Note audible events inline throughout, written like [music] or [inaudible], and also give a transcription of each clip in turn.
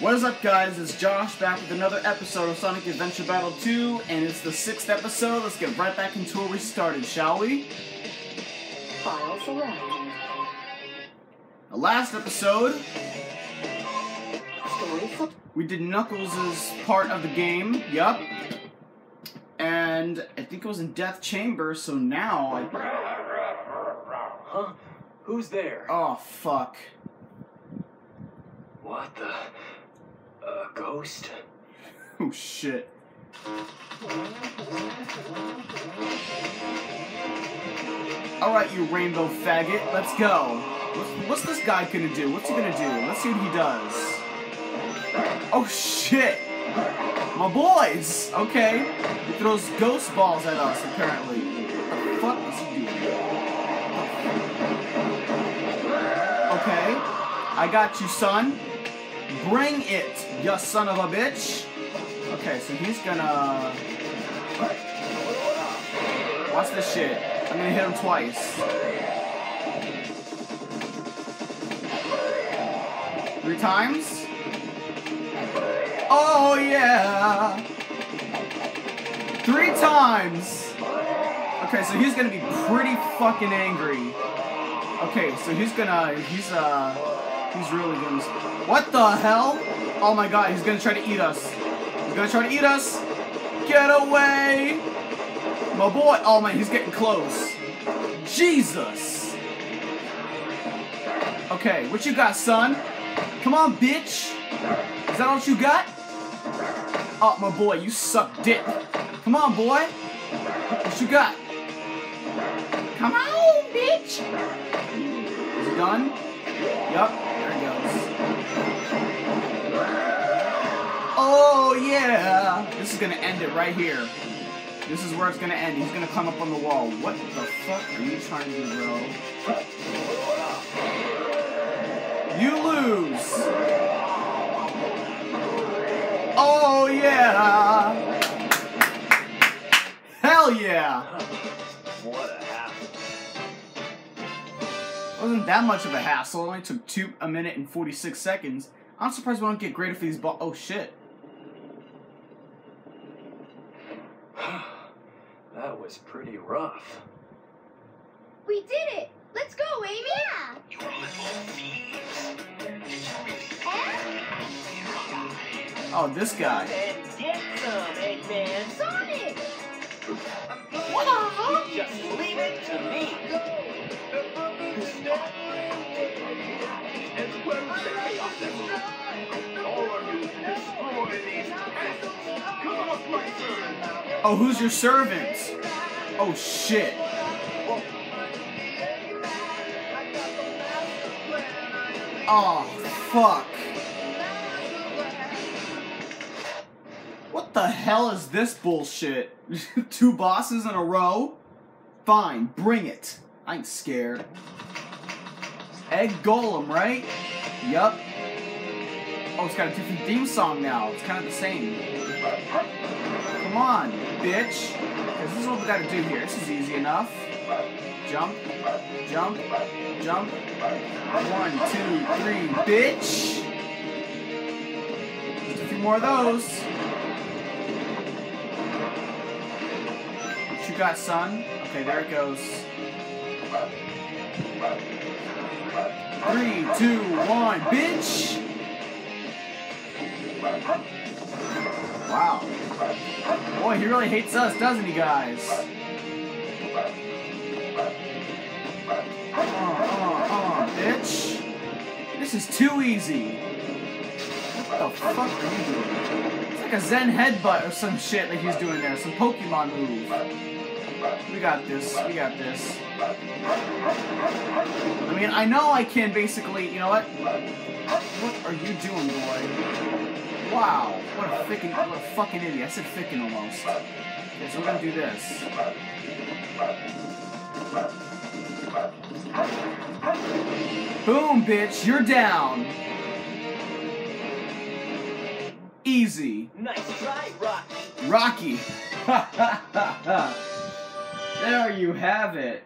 What is up, guys? It's Josh back with another episode of Sonic Adventure Battle 2, and it's the sixth episode. Let's get right back into where we started, shall we? File select. The last episode, Story we did Knuckles' part of the game. Yup. And I think it was in Death Chamber, so now I. Huh? Who's there? Oh, fuck. What the? A ghost? Oh, shit. Alright, you rainbow faggot, let's go. What's, this guy gonna do? What's he gonna do? Let's see what he does. Oh shit! My boys! Okay. He throws ghost balls at us, apparently. What the fuck is he doing? Okay. I got you, son. Bring it, you son of a bitch. Okay, so he's gonna... Watch this shit. I'm gonna hit him twice. Three times? Oh yeah! Three times! Okay, so he's gonna be pretty fucking angry. Okay, so he's gonna, he's uh, he's really gonna, what the hell? Oh my god, he's gonna try to eat us. He's gonna try to eat us. Get away! My boy, oh man, he's getting close. Jesus! Okay, what you got, son? Come on, bitch! Is that what you got? Oh, my boy, you suck dick. Come on, boy. What you got? Come on, bitch! Is it done? Yup, Oh, yeah! This is gonna end it right here. This is where it's gonna end. He's gonna climb up on the wall. What the fuck are you trying to do, bro? You lose! Oh, yeah! Hell yeah! What a hassle. wasn't that much of a hassle. It only took two a minute and 46 seconds. I'm surprised we don't get greater for these balls. Oh, shit. That was pretty rough. We did it! Let's go, Amy! Yeah! You little thieves. Eh? Oh, this guy. Get some, Eggman. Sonic! Just leave it to me. Oh, who's your servant? Oh, shit. Oh, fuck. What the hell is this bullshit? [laughs] Two bosses in a row? Fine, bring it. I ain't scared. Egg Golem, right? Yup. Oh, it's got a different theme song now. It's kind of the same. Come on, bitch. 'Cause this is what we gotta do here. This is easy enough. Jump, jump, jump. One, two, three, bitch. Just a few more of those. What you got, son? Okay, there it goes. Three, two, one, bitch. Wow. Boy, he really hates us, doesn't he, guys? Come on, come on, come on, bitch. This is too easy. What the fuck are you doing? It's like a Zen headbutt or some shit that he's doing there. Some Pokemon move. We got this. We got this. I mean, I know I can basically, you know what? What are you doing, boy? Wow, what a fucking, what a fucking idiot. I said fickin' almost. Okay, so we're gonna do this. Boom, bitch, you're down. Easy. Nice try, Rocky. Rocky. [laughs] there you have it.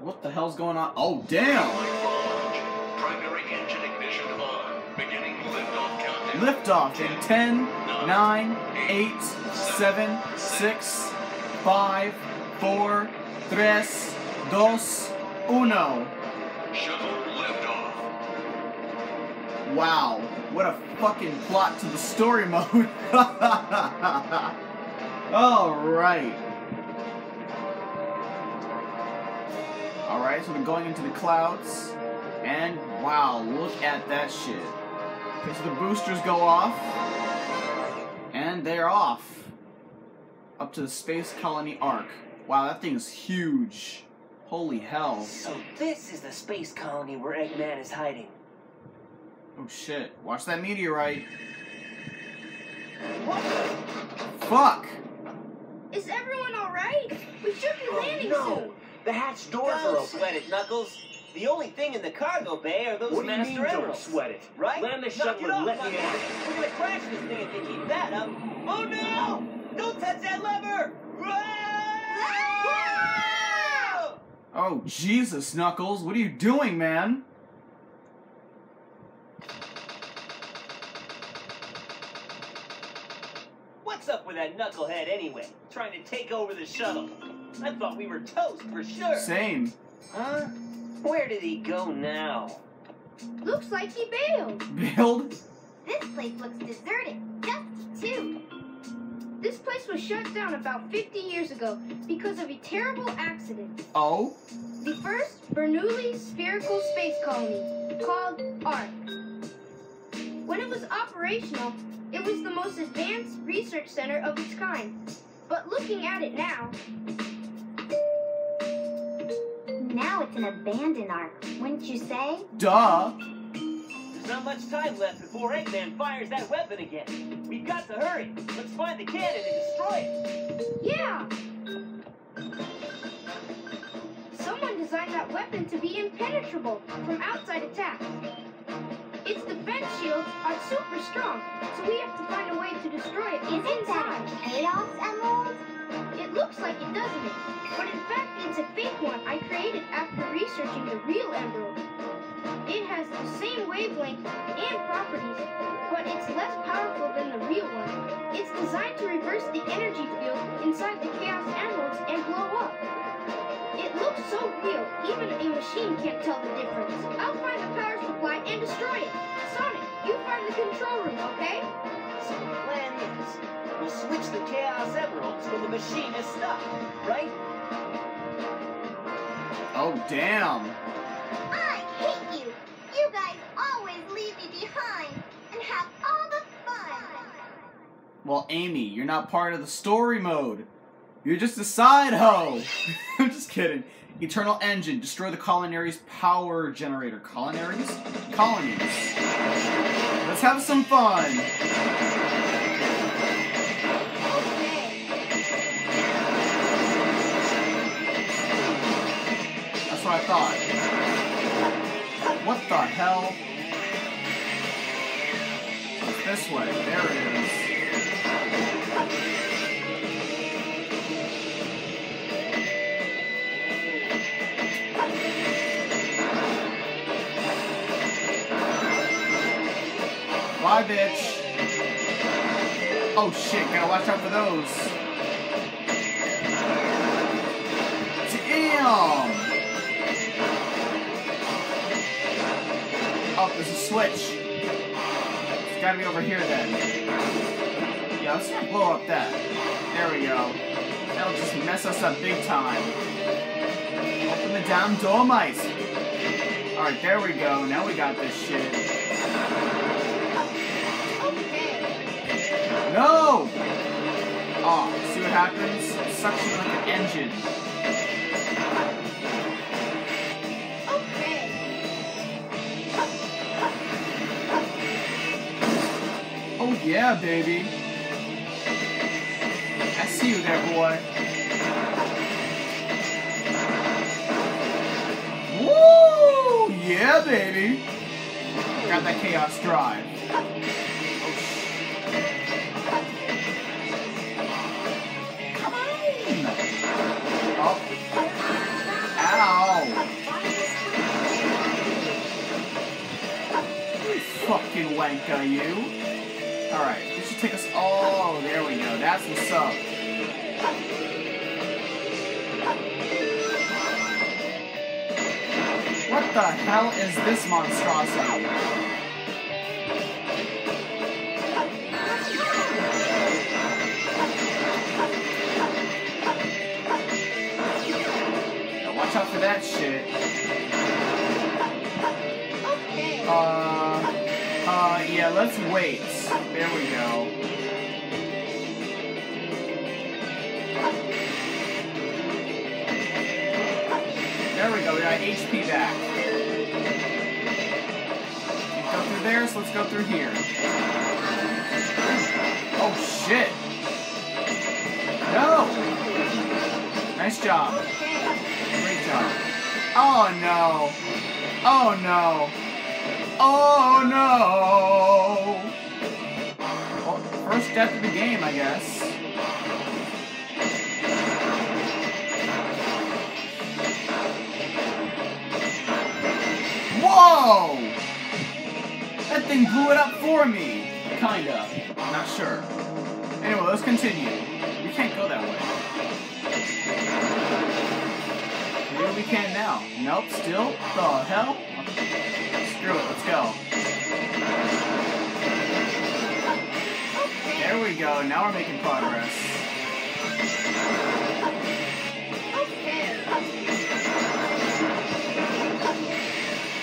What the hell's going on? Oh, damn. Liftoff in 10, 9, 8, 7, 6, 5, 4, 3, 2, 1. Shuttle. Wow, what a fucking plot to the story mode. [laughs] Alright. Alright, so we're going into the clouds. And wow, look at that shit. Okay, so the boosters go off. And they're off. Up to the Space Colony ARK. Wow, that thing's huge. Holy hell. So this is the space colony where Eggman is hiding. Oh shit. Watch that meteorite. What? Fuck! Is everyone alright? We should be landing Oh, soon. no! The hatch doors are open. sweat it, Knuckles. The only thing in the cargo bay are those What do you master mean, don't sweat it? Right? Land the shuttle and let me Knuckles. in. We're gonna crash this thing if you keep that up. Oh no! Don't touch that lever! Whoa! Oh, Jesus, Knuckles, what are you doing, man? What's up with that knucklehead anyway? Trying to take over the shuttle. I thought we were toast for sure. Same. Huh? Where did he go now? Looks like he bailed. Bailed? This place looks deserted. Dusty, too. This place was shut down about 50 years ago because of a terrible accident. Oh? The first Bernal spherical space colony, called ARK. When it was operational, it was the most advanced research center of its kind. But looking at it now, Now it's an abandoned ark, wouldn't you say? Duh. There's not much time left before Eggman fires that weapon again. We've got to hurry. Let's find the cannon and destroy it. yeah! Someone designed that weapon to be impenetrable from outside attacks. Its defense shields are super strong, so we have to find a way to destroy it from Isn't inside. a Chaos Emerald? Looks like it, doesn't it? But in fact, it's a fake one I created after researching the real emerald. It has the same wavelength and properties, but it's less powerful than the real one. It's designed to reverse the energy field inside the Chaos Emeralds and blow up. It looks so real, even a machine can't tell the difference. I'll find the power supply and destroy it. Sonic, you find the control room, okay? So the plan is, we'll switch the Chaos Emeralds when the machine is stopped, right? Oh, damn. I hate you! You guys always leave me behind and have all the fun! Well, Amy, you're not part of the story mode. You're just a side hoe. [laughs] [laughs] I'm just kidding. Eternal Engine. Destroy the coloniaries' power generator. Coloniaries? Colonies. Let's have some fun. That's what I thought. What the hell? This way. There it is. Bye, bitch. Oh shit, gotta watch out for those. Damn! There's a switch. It's gotta be over here then. Yeah, let's not blow up that. There we go. That'll just mess us up big time. Open the damn door, mice. Alright, there we go. Now we got this shit. No! Oh, see what happens? It sucks like an engine. Yeah, baby. I see you there, boy. Woo! Yeah, baby. Got that chaos drive. Oh, fucking wanker, are you. Alright, this should take us. Oh, there we go. That's what's up. What the hell is this monstrosity? Now watch out for that shit. Yeah, let's wait. There we go. There we go, we got HP back. Go through there, so let's go through here. Oh, shit! No! Nice job. Great job. Oh, no. Oh, no. Oh no! Well, first death of the game, I guess. Whoa! That thing blew it up for me. Kinda. Not sure. Anyway, let's continue. We can't go that way. Maybe we can now. Nope, still? The hell? Screw it, let's go. There we go, now we're making progress.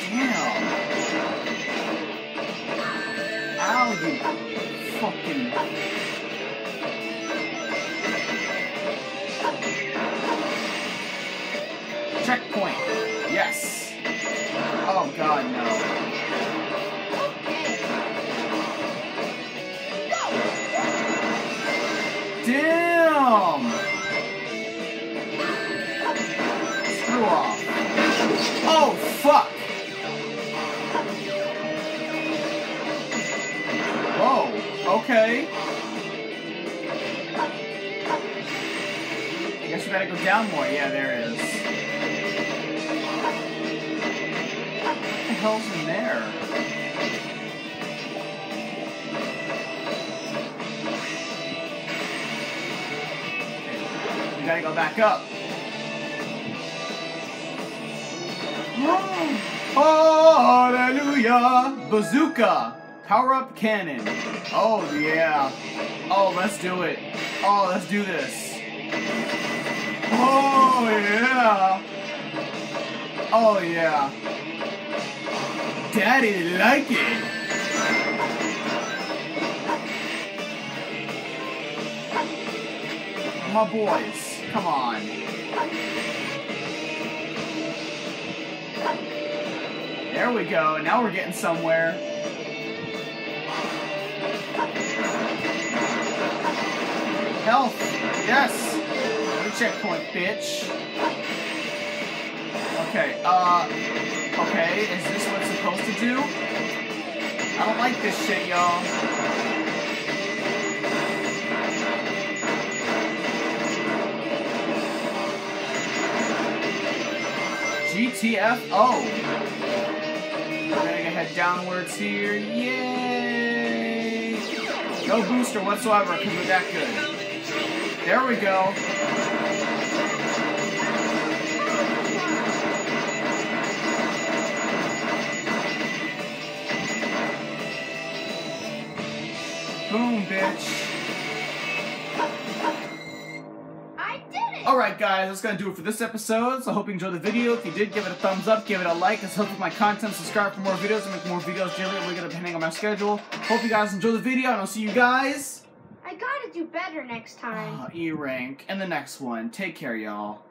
Damn. Ow, you fucking... Checkpoint. Yes. Oh god, no. Fuck! Whoa, okay. I guess we gotta go down more. Yeah, there it is. What the hell's in there? We gotta go back up. Hallelujah! Bazooka! Power up cannon. Oh, yeah. Oh, let's do it. Oh, let's do this. Oh, yeah. Oh, yeah. Daddy like it. My boys, come on. There we go. Now we're getting somewhere. Health. Yes. Another checkpoint, bitch. Okay, uh... Okay, is this what it's supposed to do? I don't like this shit, y'all. GTFO. Head downwards here. Yay! No booster whatsoever, because we're that good. There we go. Boom, bitch. Alright guys, that's gonna do it for this episode. So I hope you enjoyed the video. If you did, give it a thumbs up, give it a like. It's helps with my content. Subscribe for more videos. I make more videos daily. We're gonna depending on my schedule. Hope you guys enjoy the video, and I'll see you guys I gotta do better next time. uh, E rank in the next one. Take care, y'all.